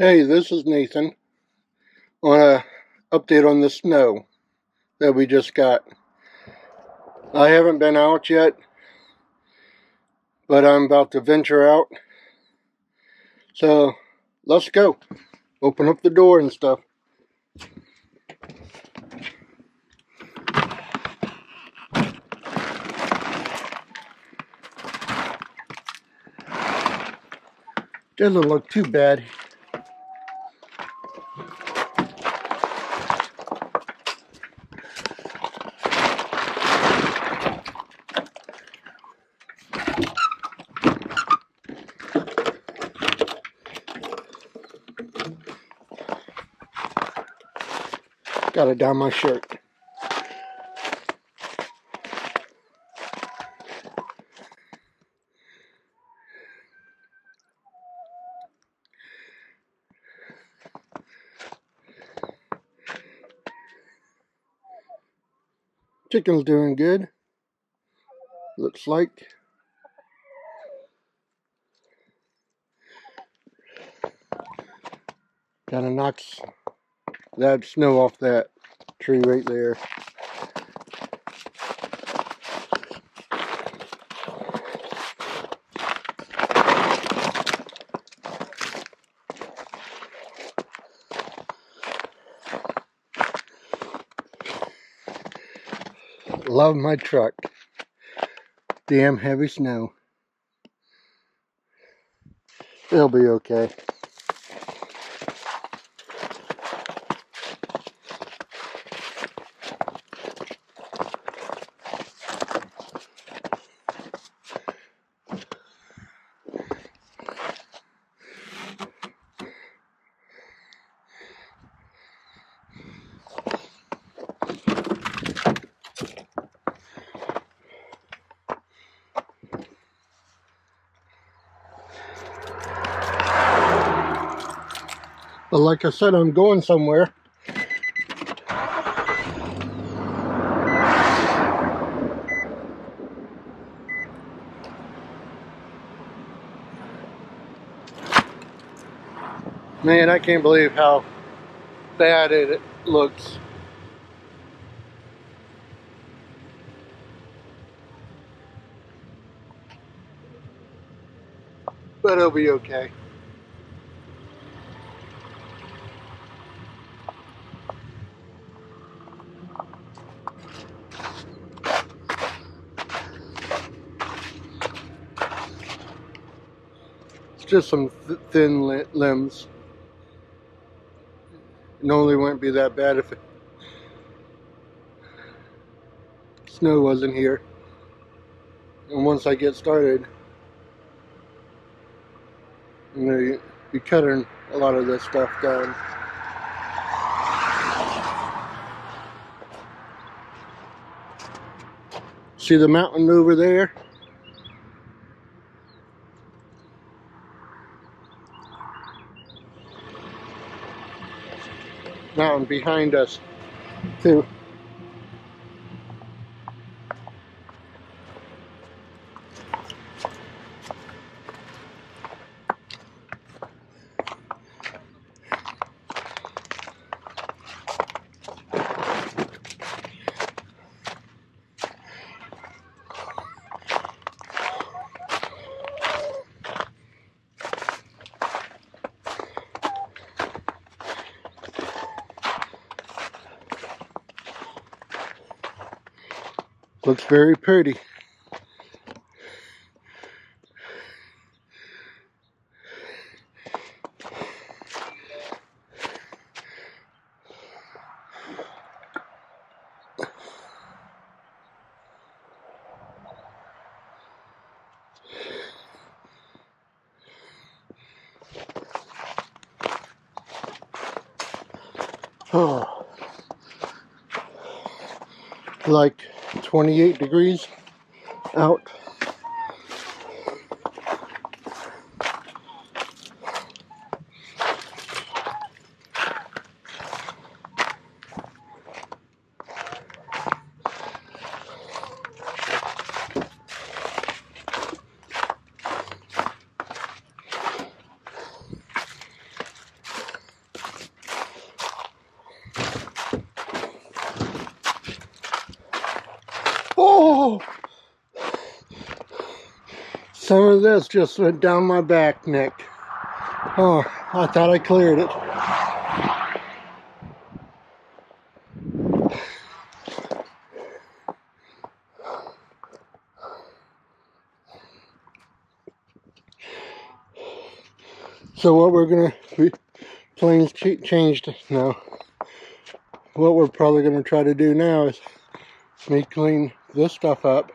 Hey, this is Nathan. On a update on the snow that we just got. I haven't been out yet, but I'm about to venture out. So, let's go. Open up the door and stuff. Doesn't look too bad. Got it down my shirt. Chicken's doing good. Looks like. Kinda knocks that snow off that tree right there. Love my truck. Damn heavy snow. It'll be okay. But like I said, I'm going somewhere. Man, I can't believe how bad it looks. But it'll be okay. Just some th thin li limbs. It normally wouldn't be that bad if it, snow wasn't here. And once I get started, I'm going to be cutting a lot of this stuff down. See the mountain over there? Mountain behind us, too. Looks very pretty. Oh. Like 28 degrees out. Some of this just went down my back, Nick. Oh, I thought I cleared it. So what we're gonna be planes ch changed now. What we're probably gonna try to do now is me clean this stuff up.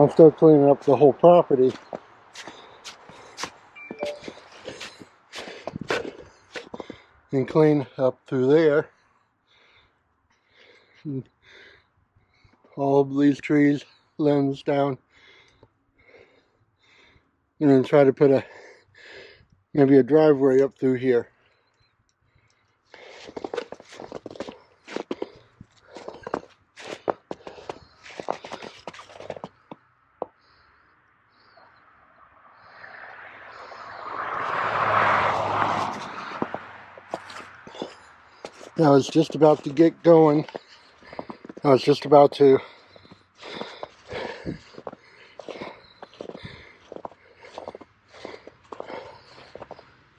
I'll start cleaning up the whole property. And clean up through there. All of these trees, limbs down. And then try to put a maybe a driveway up through here. I was just about to get going. I was just about to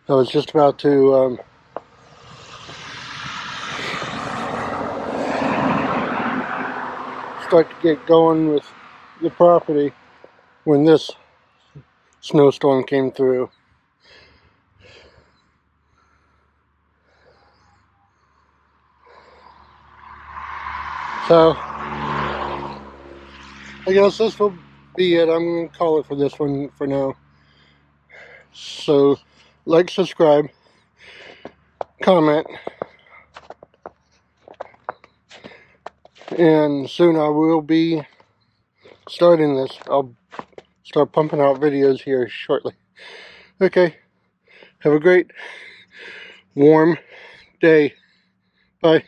I was just about to um, start to get going with the property when this snowstorm came through. So, I guess this will be it. I'm going to call it for this one for now. So, like, subscribe, comment, and soon I will be starting this. I'll start pumping out videos here shortly. Okay, have a great, warm day. Bye.